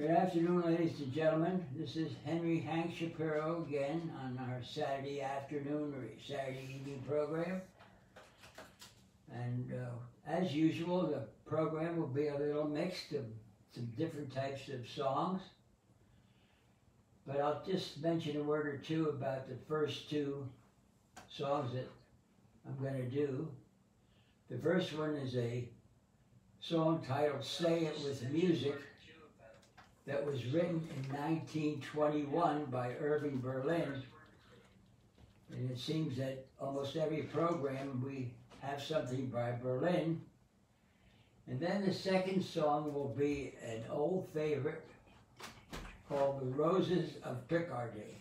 Good afternoon, ladies and gentlemen. This is Henry Hank Shapiro again on our Saturday afternoon or Saturday evening program. And uh, as usual, the program will be a little mixed of some different types of songs. But I'll just mention a word or two about the first two songs that I'm going to do. The first one is a song titled Say It With Music that was written in 1921 by Irving Berlin. And it seems that almost every program we have something by Berlin. And then the second song will be an old favorite called The Roses of Picardy.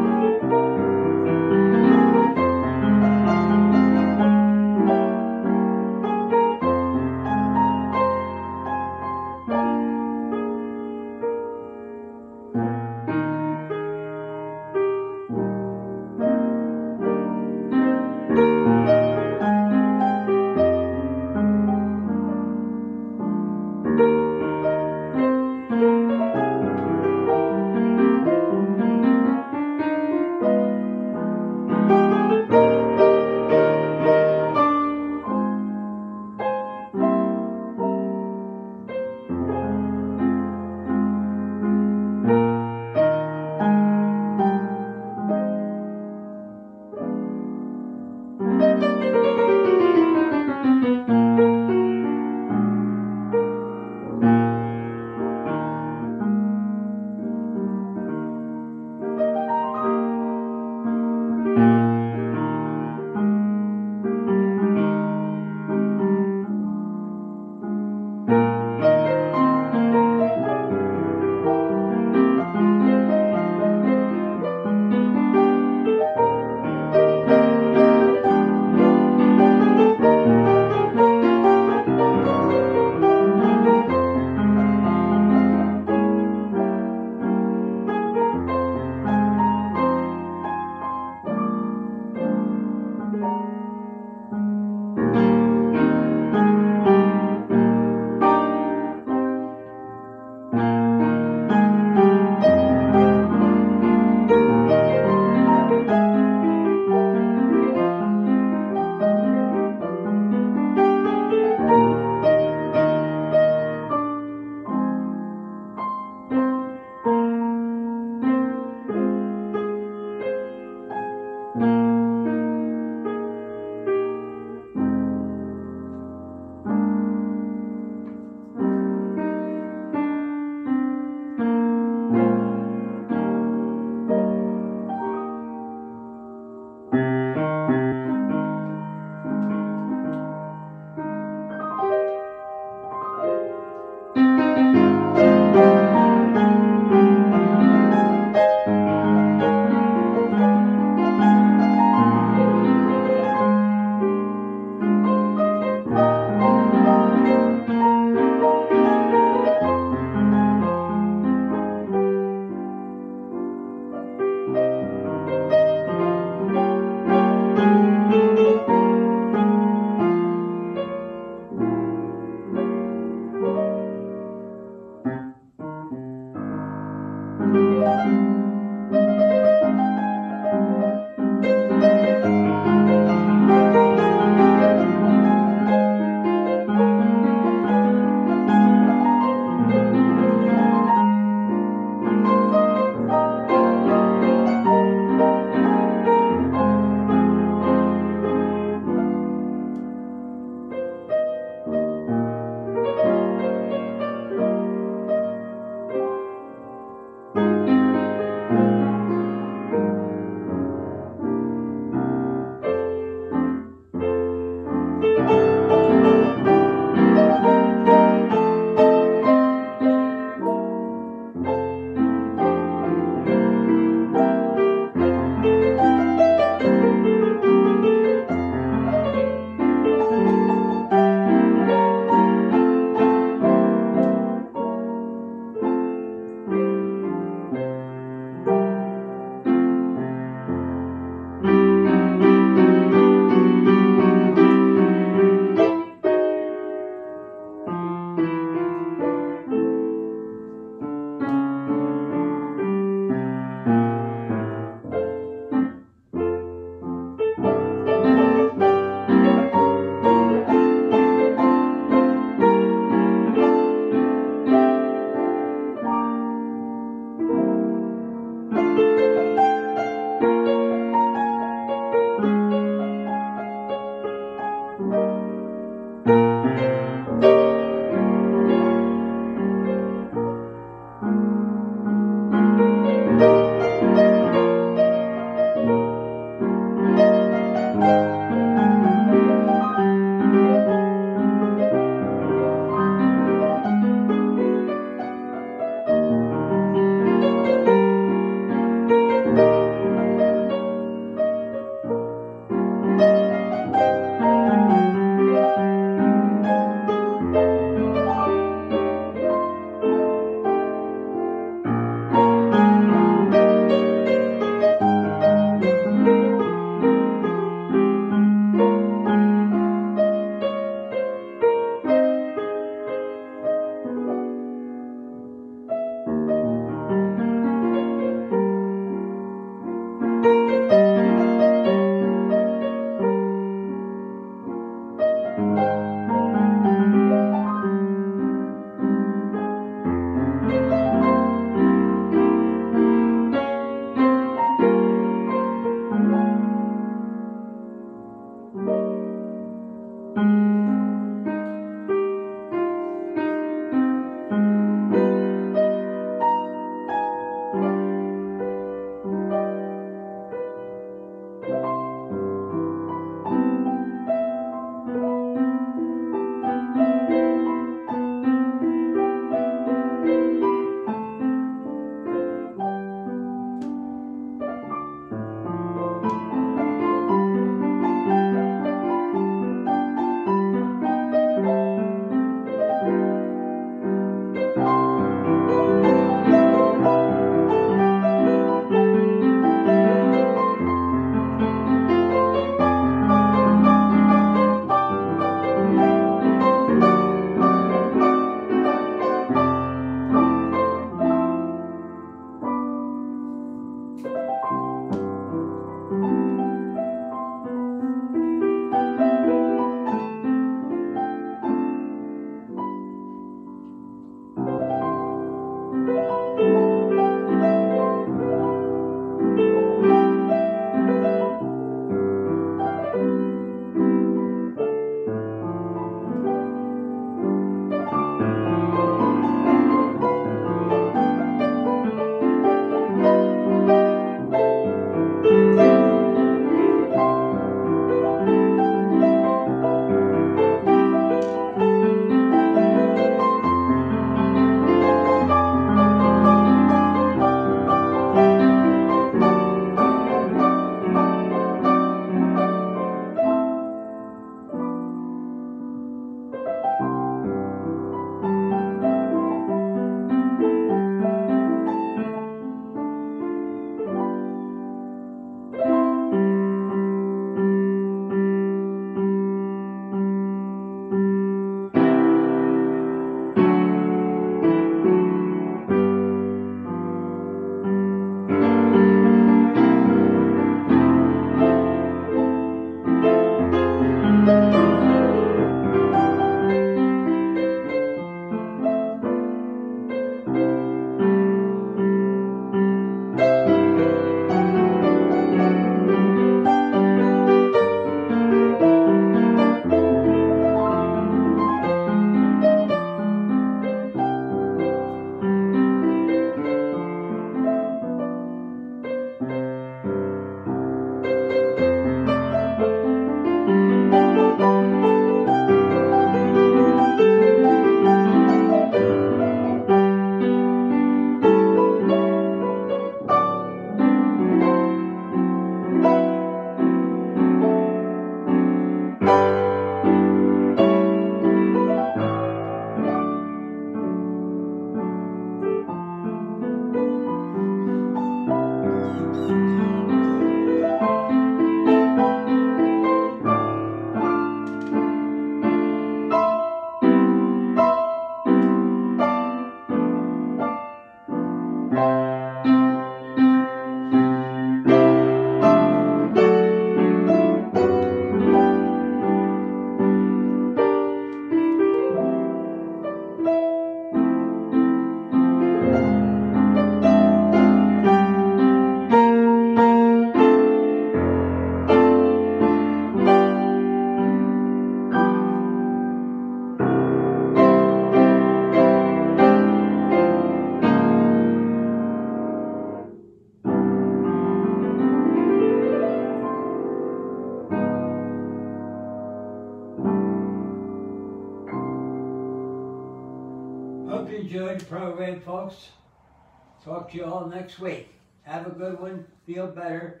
Week. Have a good one. Feel better.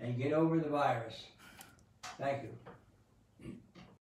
And get over the virus. Thank you.